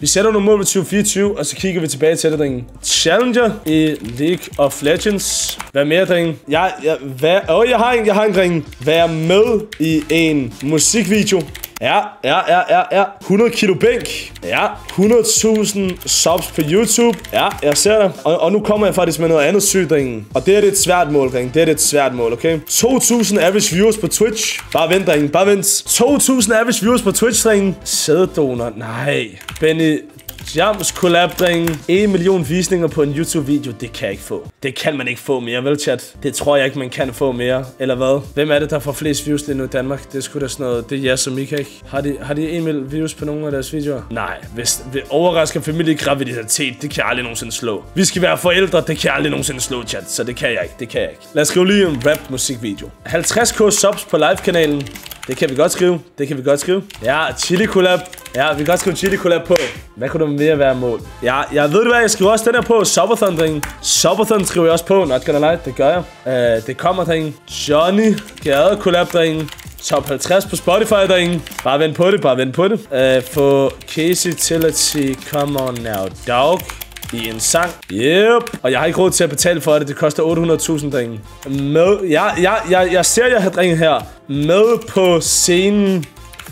Vi sætter nogle mål på 2024, og så kigger vi tilbage til det, drenge. Challenger i League of Legends. Hvad mere, drenge? Jeg, jeg, hvad, åh, jeg har en, jeg har en, drenge. Vær med i en musikvideo. Ja, ja, ja, ja, ja. 100 kilo bænk. Ja, 100.000 subs på YouTube. Ja, jeg ser det. Og, og nu kommer jeg faktisk med noget andet sygt, drenge. Og det er det et svært mål, drenge. Det er det et svært mål, okay? 2.000 average viewers på Twitch. Bare vent, drenge. Bare vent. 2.000 average viewers på Twitch, drenge. Sæddonor. Nej. Benny, Jams collab drenge. 1 million visninger på en YouTube-video, det kan jeg ikke få. Det kan man ikke få mere, vel chat? Det tror jeg ikke, man kan få mere. Eller hvad? Hvem er det, der får flest views lige nu i Danmark? Det er sgu da sådan noget. Det er Jas og Mika, ikke? Har de, har de 1 million views på nogle af deres videoer? Nej. Hvis, vi overrasker familiegraviditet, det kan jeg aldrig nogensinde slå. Vi skal være forældre, det kan jeg aldrig nogensinde slå, chat. Så det kan jeg ikke. Det kan jeg ikke. Lad os skrive lige en rap musikvideo. 50k subs på live-kanalen. Det kan vi godt skrive. Det kan vi godt skrive. Ja, chili collab. Ja, vi kan godt skrive chili collab på. Hvad kunne der mere være mål? Ja, jeg ved det hvad, jeg skriver også den her på. Subathon, drenge. Subathon skriver jeg også på. Not gonna lie, det gør jeg. Uh, det kommer, drenge. Johnny Gade collab, drenge. Top 50 på Spotify, drenge. Bare vent på det, bare vent på det. Uh, få Casey til at sige, come on now, dog i en sang. Yep. Og jeg har ikke råd til at betale for det. Det koster 800.000 drenge. Med, jeg, jeg, jeg, jeg ser jer her, drenge her. Med på scenen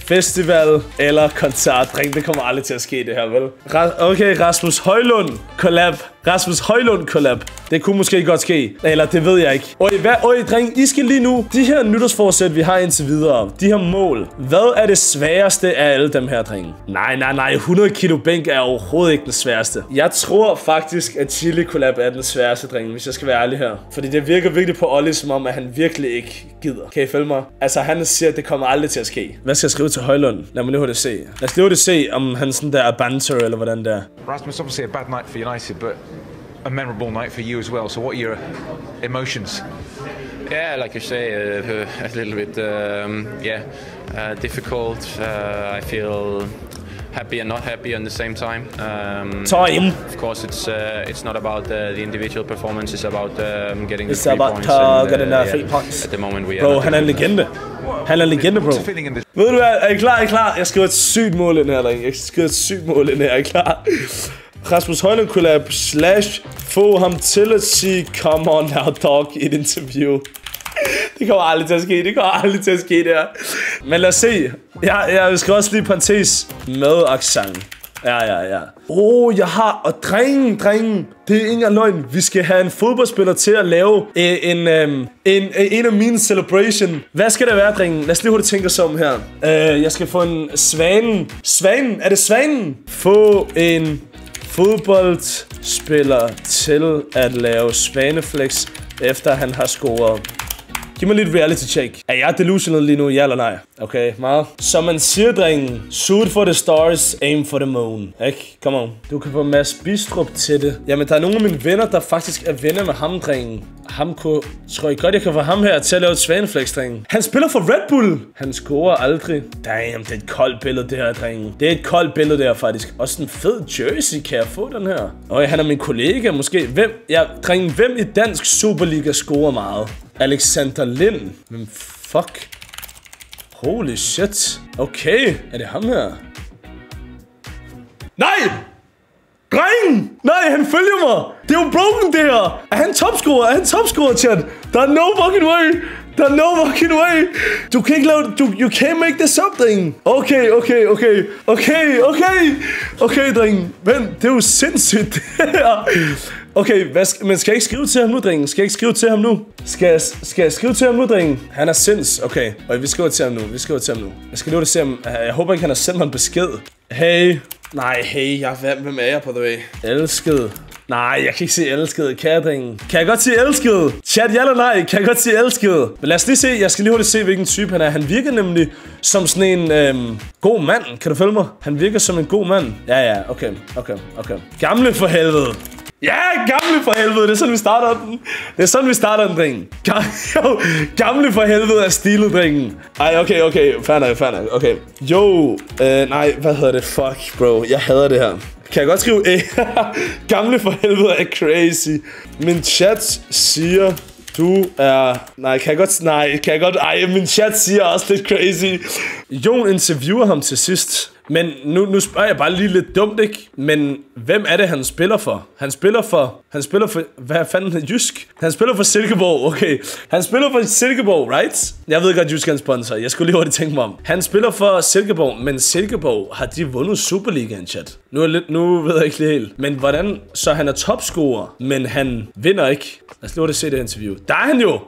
festival eller koncert. Dreng, det kommer aldrig til at ske det her, vel? Ra okay, Rasmus Højlund collab. Rasmus Højlund collab. Det kunne måske godt ske. Eller det ved jeg ikke. Oj, hvad? Oj, dreng, I skal lige nu. De her nytårsforsæt, vi har indtil videre. De her mål. Hvad er det sværeste af alle dem her, drenge? Nej, nej, nej. 100 kilo bænk er overhovedet ikke den sværeste. Jeg tror faktisk, at Chili collab er den sværeste, drenge, hvis jeg skal være ærlig her. Fordi det virker virkelig på Olli, som om, at han virkelig ikke gider. Kan I følge mig? Altså, han siger, at det kommer aldrig til at ske. Hvad skal jeg skrive til Højlund? Lad mig lige hurtigt se. Lad os lige hurtigt se, om han sådan der er banter, eller hvordan der. Rasmus, obviously a bad night for United, but a memorable night for you as well. So, what are your emotions? Yeah, like you say, uh, a little bit, um, yeah, uh, difficult. Uh, I feel happy and not happy at the same time. Um, Time. Of course, it's uh, it's not about uh, the individual performance. It's about um, getting It's the three about, points. uh, and, getting the three points. At the moment, we are Bro, not han er en legende. Han er en legende, bro. What's the feeling in this? Ved du hvad? Er I klar? Er I klar? Jeg skriver et sygt mål ind her, drenge. Jeg skriver et sygt mål ind her. Er I klar? Rasmus Højlund collab slash få ham til at sige come on now dog i et interview. Det kommer aldrig til at ske. Det kommer aldrig til at ske, det her. Men lad os se. Jeg, jeg skal også lige parentes med accent. Ja, ja, ja. Åh, oh, jeg har... Og drengen, drengen. Det er ingen løgn. Vi skal have en fodboldspiller til at lave øh, en, øhm, en, en, en af mine celebration. Hvad skal det være, drengen? Lad os lige hurtigt tænke os om her. Uh, jeg skal få en svanen. Svanen? Er det svanen? Få en fodboldspiller til at lave svaneflex, efter han har scoret. Giv mig lidt reality check. Er jeg delusional lige nu, ja eller nej? Okay, meget. Som man siger, drengen. Shoot for the stars, aim for the moon. Ikke? Come on. Du kan få Mads Bistrup til det. Jamen, der er nogle af mine venner, der faktisk er venner med ham, drengen. Ham kunne... Tror I godt, jeg kan få ham her til at lave et svaneflex, drengen? Han spiller for Red Bull! Han scorer aldrig. Damn, det er et koldt billede, det her, drengen. Det er et koldt billede, det her, faktisk. Også en fed jersey, kan jeg få den her? Og han er min kollega, måske. Hvem... Ja, drengen, hvem i dansk Superliga scorer meget? Alexander Lind. Hvem fuck? Holy shit. Okay, er det ham her? Nej! Dreng! Nej, han følger mig! Det er jo broken, det her! Er han topscorer? Er han topscorer, chat? Der er no fucking way! Der er no fucking way! Du kan ikke lave... Du, you can't make this up, dreng! Okay, okay, okay. Okay, okay! Okay, dreng. Vent, det er jo sindssygt, det her. Okay, hvad skal, men skal jeg ikke skrive til ham nu, drengen? Skal jeg ikke skrive til ham nu? Skal jeg, skal jeg skrive til ham nu, drengen? Han er sinds. Okay, og vi skriver til ham nu. Vi skriver til ham nu. Jeg skal lige se ham. Jeg håber ikke, han har sendt mig en besked. Hey. Nej, hey. Jeg, hvem, hvem er jeg på the way? Elsket. Nej, jeg kan ikke se elsket. Kan jeg, drengen? Kan jeg godt sige elsket? Chat, ja eller nej? Kan jeg godt sige elsket? Men lad os lige se. Jeg skal lige hurtigt se, hvilken type han er. Han virker nemlig som sådan en øhm, god mand. Kan du følge mig? Han virker som en god mand. Ja, ja. Okay, okay, okay. Gamle for helvede. Ja, gamle for helvede. Det er sådan, vi starter den. Det er sådan, vi starter den, dreng. Gamle for helvede er stilet, drengen. Ej, okay, okay. Fair nok, fair nok. Okay. Jo, øh, nej, hvad hedder det? Fuck, bro. Jeg hader det her. Kan jeg godt skrive eh, Gamle for helvede er crazy. Min chat siger, du er... Nej, kan jeg godt... Nej, kan jeg godt... Ej, min chat siger også lidt crazy. Jon interviewer ham til sidst. Men nu, nu spørger jeg bare lige lidt dumt, ikke? Men hvem er det, han spiller for? Han spiller for... Han spiller for... Hvad fanden er Jysk? Han spiller for Silkeborg, okay. Han spiller for Silkeborg, right? Jeg ved godt, Jysk er en sponsor. Jeg skulle lige hurtigt tænke mig om. Han spiller for Silkeborg, men Silkeborg har de vundet Superligaen, chat. Nu, er lidt, nu ved jeg ikke lige helt. Men hvordan... Så han er topscorer, men han vinder ikke. Lad os lige hurtigt se det interview. Der er han jo!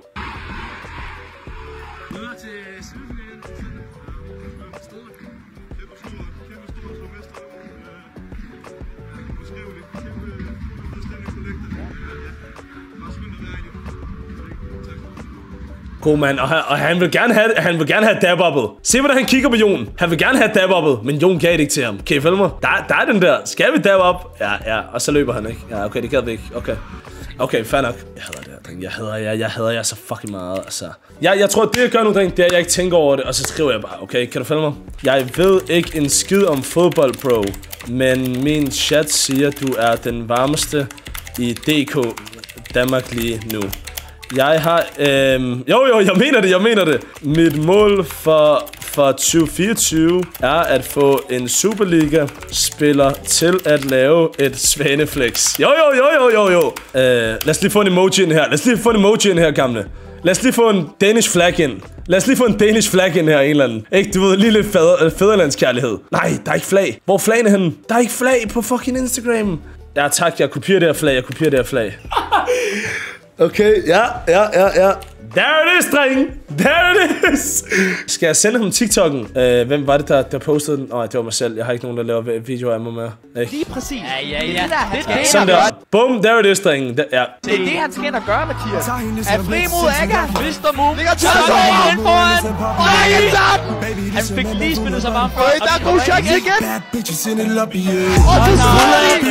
God mand, og han, og han vil gerne have, han vil gerne have dab Se, hvordan han kigger på Jon. Han vil gerne have dab men Jon gav det ikke til ham. Kan I følge mig? Der, der er den der. Skal vi dab op? Ja, ja, og så løber han ikke. Ja, okay, det gad vi ikke. Okay. Okay, fair nok. Jeg hader det her, dreng. Jeg hader jer. Jeg hader jer så fucking meget, altså. Jeg, jeg tror, det jeg gør nu, dreng, det er, at jeg ikke tænker over det, og så skriver jeg bare, okay? Kan du følge mig? Jeg ved ikke en skid om fodbold, bro. Men min chat siger, du er den varmeste i DK Danmark lige nu. Jeg har, Øh... jo jo, jeg mener det, jeg mener det. Mit mål for, for 2024 er at få en Superliga-spiller til at lave et svaneflex. Jo jo jo jo jo jo. Øh, lad os lige få en emoji ind her. Lad os lige få en emoji ind her, gamle. Lad os lige få en Danish flag ind. Lad os lige få en Danish flag ind her, en eller anden. Ikke, du ved, lige lidt fader, øh, fæderlandskærlighed. Nej, der er ikke flag. Hvor er flagene henne? Der er ikke flag på fucking Instagram. Ja, tak, jeg kopierer det her flag, jeg kopierer det her flag. Okay, ja, ja, ja, ja. There it is, dreng! There it is! Skal jeg sende ham TikTok'en? Øh, hvem var det, der, der postede den? Nej, det var mig selv. Jeg har ikke nogen, der laver videoer af mig mere. Ikke? Lige præcis. Ja, ja, ja. Det er skal Sådan der. Boom, there it is, dreng. Der, ja. Det er det, han skal ind og gøre, Mathias. Er fri mod Aga. Mr. Move. Ligger tørt over. ind foran. Og han tager den. Han fik lige spillet sig varm før. Øh, Der er god chance igen. Og du nej,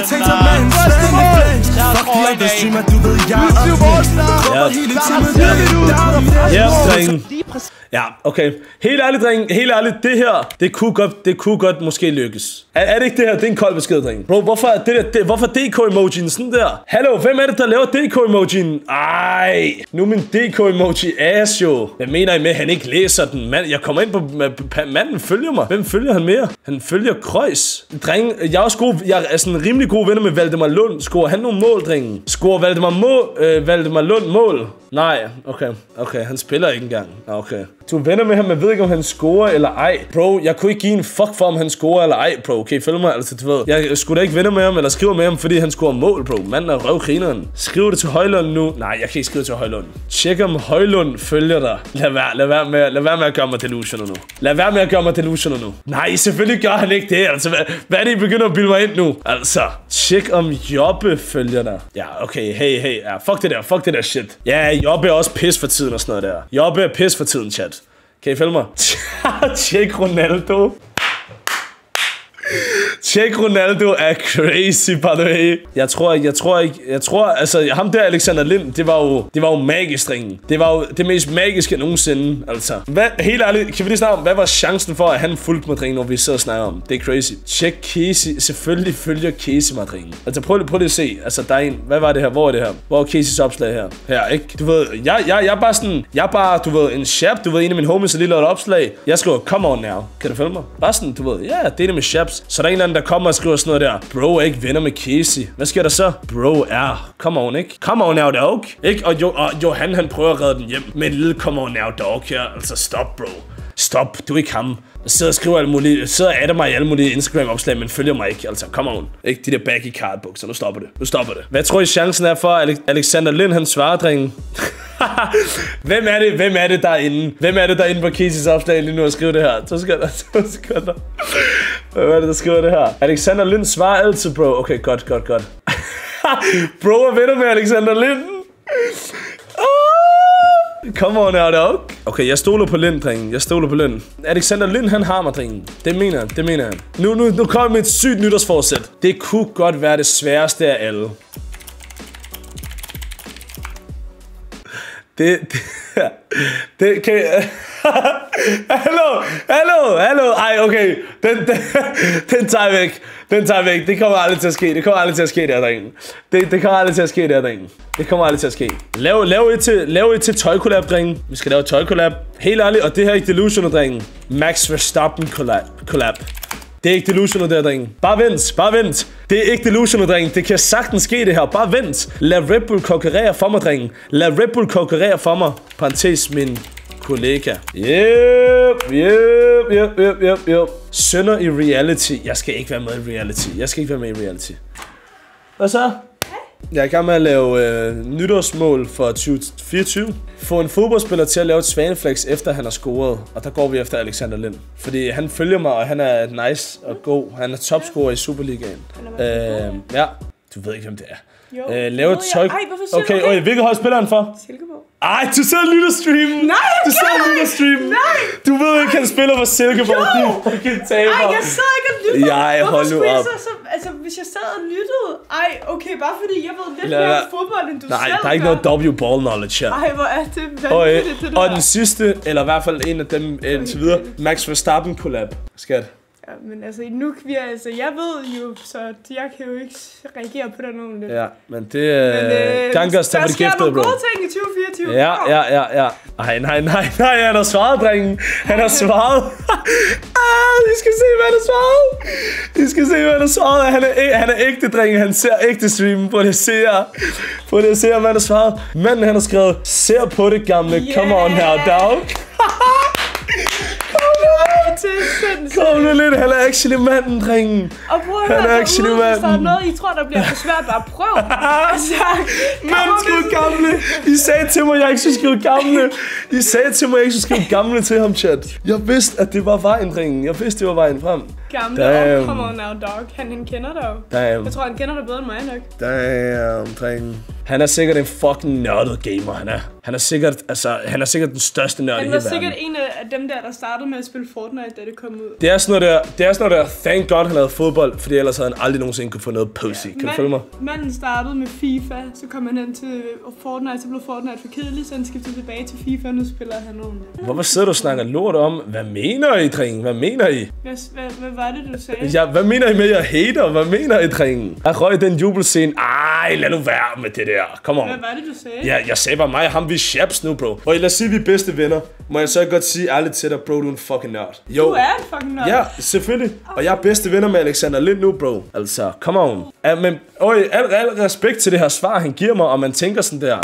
smutter nej. man, Første mål. i. Fuck andre af. streamer, du ved, jeg er YouTube up All-Star. Ja. hele Der tiden er tidligt Ja, præcis. Ja, okay. Helt ærligt, dreng. Helt ærligt, det her, det kunne godt, det kunne godt måske lykkes. Er, er det ikke det her? Det er en kold besked, dreng. Bro, hvorfor er det der, det, hvorfor DK-emojien sådan der? Hallo, hvem er det, der laver DK-emojien? Ej, nu er min DK-emoji ass jo. Hvad mener I med, at han ikke læser den? Mand, jeg kommer ind på, med, manden følger mig. Hvem følger han mere? Han følger Krøjs. Dreng, jeg er også god, jeg er sådan rimelig god venner med Valdemar Lund. Scorer han nogle mål, drengen? Scorer Valdemar, mål, øh, Valdemar Lund mål? Nej, okay. Okay, han spiller ikke engang. Nå, Okay. Du er venner med ham, jeg ved ikke, om han scorer eller ej. Bro, jeg kunne ikke give en fuck for, om han scorer eller ej, bro. Okay, følg mig, altså, du ved. Jeg skulle da ikke venner med ham, eller skrive med ham, fordi han scorer mål, bro. Manden er røvgrineren. Skriv det til Højlund nu. Nej, jeg kan ikke skrive til Højlund. Tjek om Højlund følger dig. Lad være, lad være, med, lad være med at gøre mig delusioner nu. Lad være med at gøre mig delusioner nu. Nej, selvfølgelig gør han ikke det. Altså, hvad, hvad er det, I begynder at bilde mig ind nu? Altså, tjek om Jobbe følger dig. Ja, okay, hey, hey. Ja, fuck det der, fuck det der shit. Ja, Jobbe er også pis for tiden og sådan noget der. Jobbe er pis for tiden, chat. Kan I følge mig? Tjek Ronaldo. Tjek Ronaldo er crazy, by the way. Jeg tror ikke, jeg tror ikke, jeg tror, altså ham der Alexander Lind, det var jo, det var jo magisk, ringen. Det var jo det mest magiske nogensinde, altså. Hvad, helt ærligt, kan vi lige snakke om, hvad var chancen for, at han fulgte mig, drengen, når vi sidder og snakker om? Det er crazy. Tjek Casey, selvfølgelig følger Casey mig. Altså prøv, lige- prøv lige at se, altså der er en, hvad var det her, hvor er det her? Hvor er Caseys opslag her? Her, ikke? Du ved, jeg, jeg, jeg er bare sådan, jeg er bare, du ved, en chap, du ved, en af mine homies har lige lavet et opslag. Jeg skriver, come on now. Kan du følge mig? Bare sådan, du ved, ja, yeah, det er det med chaps. Så der er en eller anden, der kommer og skriver sådan noget der. Bro er ikke venner med Casey. Hvad sker der så? Bro er. Come on, ikke? Come on now, dog. Ikke? Og, jo, og Johan, han prøver at redde den hjem med en lille come on now, dog her. Altså, stop, bro. Stop, du er ikke ham. Jeg sidder og skriver alle mulige, jeg sidder og adder mig i alle mulige Instagram-opslag, men følger mig ikke. Altså, come on. Ikke de der baggy card bukser. Nu stopper det. Nu stopper det. Hvad tror I chancen er for, at Ale- Alexander Lind, han svarer, drengen? Hvem er det? Hvem er det derinde? Hvem er det derinde på Kisis opslag lige nu at skrive det her? To sekunder, to sekunder. Øh, hvad er det, der skriver det her? Alexander Lind svarer altid, bro. Okay, godt, godt, godt. bro er venner med Alexander Lind. Ah! Come on out, dog. Okay, jeg stoler på Lind, drengen. Jeg stoler på Lind. Alexander Lind, han har mig, drengen. Det mener han, det mener han. Nu, nu, nu kommer mit sygt nytårsforsæt. Det kunne godt være det sværeste af alle. Det, det, det kan... hallo, hallo, hallo. Ej, okay. Den, den, den tager jeg væk. Den tager jeg væk. Det kommer aldrig til at ske. Det kommer aldrig til at ske der, drengen. Det, det kommer aldrig til at ske der, drengen. Det kommer aldrig til at ske. Lav, lav et til, lav et til tøjkollab, drenge. Vi skal lave et tøjkollab. Helt ærligt, og det her er ikke delusioner, drenge. Max Verstappen collab. collab. Det er ikke delusional der, drenge. Bare vent, bare vent. Det er ikke delusional, drenge. Det kan sagtens ske det her. Bare vent. Lad Red Bull konkurrere for mig, drenge. Lad Red Bull konkurrere for mig. Parentes min kollega. Yep, yep, yep, yep, yep, yep. Sønder i reality. Jeg skal ikke være med i reality. Jeg skal ikke være med i reality. Hvad så? Jeg er i gang med at lave øh, nytårsmål for 2024. Få en fodboldspiller til at lave et svaneflex efter han har scoret. Og der går vi efter Alexander Lind. Fordi han følger mig, og han er nice og god. Han er topscorer i Superligaen. Øh, ja, du ved ikke, hvem det er. Jo, Øh, lave et tøj... Ej, hvorfor okay, du det? okay, hvilket hold spiller han for? Silkeborg. Ej, du sidder og lytter streamen! Nej, Du sidder og lytter ikke. streamen! Nej. Du ved ikke, han spiller for Silkeborg. Jo. De er fucking taber. Ej, jeg sad ikke og lyttede. Jeg hold nu op. Så, så, altså, hvis jeg sad og lyttede... Ej, okay, bare fordi jeg ved lidt Lad mere om fodbold, end du Nej, selv der er ikke noget W-ball knowledge her. Ej, hvor er det Og, øh, vanvittigt, det der. og den sidste, eller i hvert fald en af dem indtil videre, Max Verstappen collab. Skat. Ja, men altså, nu vi er, altså, jeg ved jo, så jeg kan jo ikke reagere på den ordentligt. Ja, men det er... Men, Øh, Gangas, tag der sker giftet, nogle bro. gode ting i 2024. Ja, ja, ja, ja. Ej, nej, nej, nej, han har svaret, drengen. Han har svaret. ah, vi skal se, hvad han har svaret. Vi skal se, hvad han har svaret. Han er, han er ægte, drengen. Han ser ægte streamen. Prøv lige at se her. Prøv lige at se her, hvad han har svaret. Manden, han har skrevet, ser på det gamle. Come on her, dog. Til sindssygt. Kom nu lidt, han er actually manden, drengen. Og prøv at Han høre, er hvis der er noget, I tror, der bliver for svært, bare prøv. altså, Men skriv gamle. I sagde til mig, at jeg ikke skulle skrive gamle. I sagde til mig, at jeg ikke skulle skrive gamle til ham, chat. Jeg vidste, at det var vejen, drengen. Jeg vidste, det var vejen frem. Gamle, Damn. oh, come on now, dog. Han, han kender dig jo. Damn. Jeg tror, han kender dig bedre end mig nok. Damn, drengen. Han er sikkert en fucking nørdet gamer, han er. Han er sikkert, altså, han er sikkert den største nørd i Han hele var verden. sikkert en af dem der, der startede med at spille Fortnite, da det kom ud. Det er sådan noget der, det er sådan noget der, thank god han lavede fodbold, fordi ellers havde han aldrig nogensinde kunne få noget pussy. Kan du følge mig? Manden startede med FIFA, så kom han hen til Fortnite, så blev Fortnite for kedeligt, så han skiftede tilbage til FIFA, og nu spiller han nogen. Hvorfor sidder du og snakker lort om? Hvad mener I, drengen? Hvad mener I? Hvad, hvad, hvad var det, du sagde? Ja, hvad mener I med, at jeg hater? Hvad mener I, drengen? Jeg røg den jubelscene. Ej, lad nu være med det der. Kom on. Hvad var det, du sagde? Ja, jeg sagde bare mig og ham, vi er chaps nu, bro. Og lad os sige, vi er bedste venner. Må jeg så godt sige ærligt til dig, bro, du er en fucking nørd. Jo. Du er en fucking nørd. Ja, selvfølgelig. Og jeg er bedste venner med Alexander Lind nu, bro. Altså, come on. Ja, men, øj, al, al respekt til det her svar, han giver mig, og man tænker sådan der,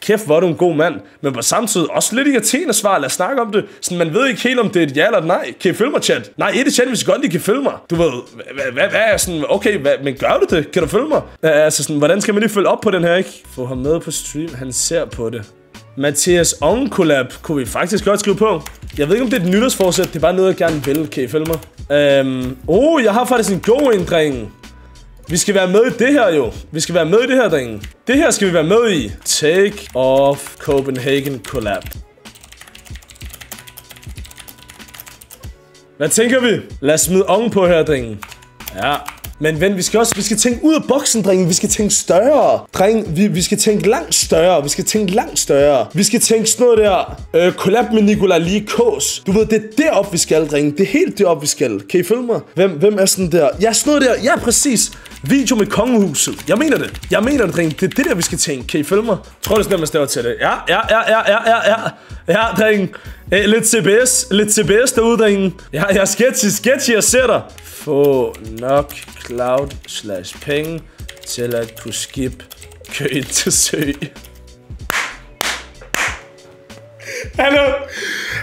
kæft, hvor er du en god mand. Men på samme tid også lidt irriterende svar. Lad os snakke om det. Så man ved ikke helt, om det er et ja eller et nej. Kan I følge mig, chat? Nej, et i chat, hvis I godt lige kan følge mig. Du ved, hvad, hvad, er sådan, okay, hva, men gør du det? Kan du følge mig? Altså sådan, hvordan skal man lige følge op på den her, ikke? Få ham med på stream, han ser på det. Mathias Onkolab collab kunne vi faktisk godt skrive på. Jeg ved ikke, om det er et nytårsforsæt. Det er bare noget, jeg gerne vil. Kan I følge mig? Um, oh, jeg har faktisk en god en, drenge. Vi skal være med i det her jo. Vi skal være med i det her, drenge. Det her skal vi være med i. Take off Copenhagen collab. Hvad tænker vi? Lad os smide Ong på her, drenge. Ja. Men ven, vi skal også vi skal tænke ud af boksen, drenge. Vi skal tænke større. Dreng, vi, vi skal tænke langt større. Vi skal tænke langt større. Vi skal tænke sådan noget der. Øh, collab med Nikolaj Lee Kås. Du ved, det er derop, vi skal, drenge. Det er helt derop, vi skal. Kan I følge mig? Hvem, hvem er sådan der? Ja, sådan noget der. Ja, præcis. Video med kongehuset. Jeg mener det. Jeg mener det, dreng. Det er det der, vi skal tænke. Kan I følge mig? Tror det er sådan, man staver til det. Ja, ja, ja, ja, ja, ja, ja. Ja, dreng. Æ, lidt CBS. Lidt CBS derude, dreng. Ja, jeg er sketchy, sketchy. Jeg ser dig. Få nok cloud slash penge til at kunne skip køen til sø. Hallo,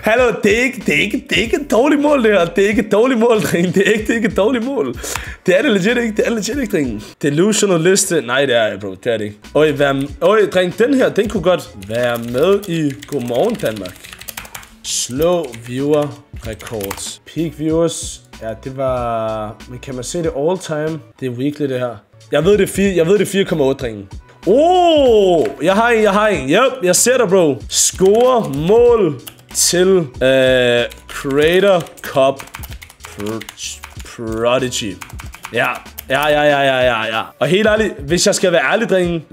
hallo, det er ikke, det er ikke, det er ikke et dårligt mål, det her. Det er ikke et dårligt mål, drenge. Det er ikke, det er ikke et dårligt mål. Det er det legit ikke, det er legit ikke, drenge. Delusional liste. Nej, det er jeg, bro. Det er det ikke. Øj, vær, øj, dreng, den her, den kunne godt være med i Godmorgen Danmark. Slå viewer records. Peak viewers. Ja, det var... Men kan man se det all time? Det er weekly, det her. Jeg ved det, fire, jeg ved det 4,8, drenge. Oh, jeg har en, jeg har en. Yep, jeg ser dig, bro. Score mål til øh, Creator Cup Prodigy. Ja, ja, ja, ja, ja, ja, ja. Og helt ærligt, hvis jeg skal være ærlig, drenge,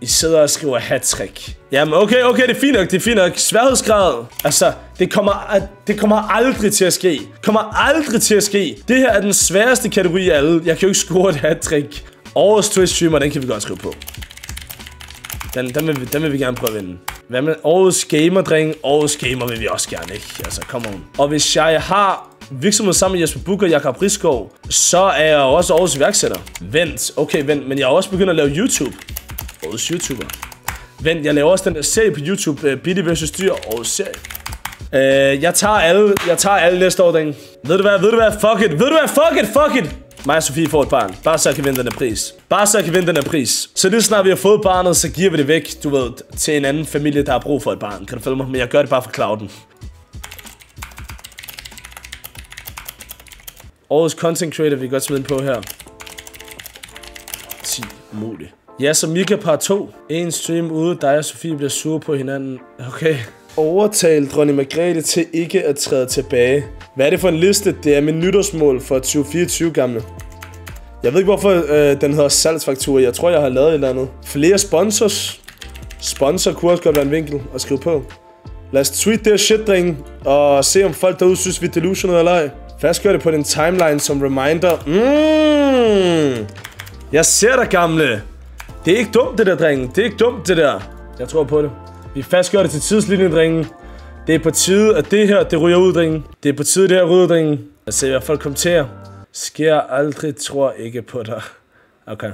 I sidder og skriver hat-trick. Jamen, okay, okay, det er fint nok, det er fint nok. Sværhedsgrad, altså, det kommer, det kommer aldrig til at ske. Kommer aldrig til at ske. Det her er den sværeste kategori af alle. Jeg kan jo ikke score et hat-trick. Årets Twitch streamer, den kan vi godt skrive på. Den, den, vil, den vil vi gerne prøve at vinde. Hvad med årets gamerdreng? Årets gamer vil vi også gerne, ikke? Altså, come on. Og hvis jeg har virksomhed sammen med Jesper Buch og Jakob Riskov, så er jeg også årets iværksætter. Vent, okay, vent, men jeg har også begyndt at lave YouTube. Årets YouTuber. Vent, jeg laver også den der serie på YouTube, øh, uh, Bitty vs. Dyr årets serie. Uh, jeg tager alle, jeg tager alle næste år, drenge. Ved du hvad, ved du hvad, fuck it, ved du hvad, fuck it, fuck it. Mig og Sofie får et barn. Bare så jeg kan vinde den her pris. Bare så jeg kan vinde den her pris. Så lige snart vi har fået barnet, så giver vi det væk, du ved, til en anden familie, der har brug for et barn. Kan du følge mig? Men jeg gør det bare for clouden. Årets content creator, vi kan godt smide den på her. 10 muligt. Ja, så Mika par 2. En stream ude, dig og Sofie bliver sure på hinanden. Okay overtale dronning Margrethe til ikke at træde tilbage. Hvad er det for en liste? Det er mit nytårsmål for 2024 gamle. Jeg ved ikke, hvorfor øh, den hedder salgsfaktur. Jeg tror, jeg har lavet et eller andet. Flere sponsors. Sponsor kunne også godt være en vinkel at skrive på. Lad os tweet det her shit, drenge, og se om folk derude synes, vi er delusional eller ej. Fastgør det på din timeline som reminder. Mm. Jeg ser dig, gamle. Det er ikke dumt, det der, drenge. Det er ikke dumt, det der. Jeg tror på det. Vi fastgør det til tidslinjen, drenge. Det er på tide, at det her, det ryger ud, drenge. Det er på tide, det her ryger ud, drenge. Jeg ser i hvert fald kommentere. Sker aldrig, tror ikke på dig. Okay.